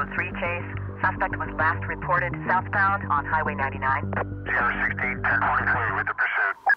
Code 3 chase. Suspect was last reported southbound on Highway 99. 068, 1043 with the pursuit.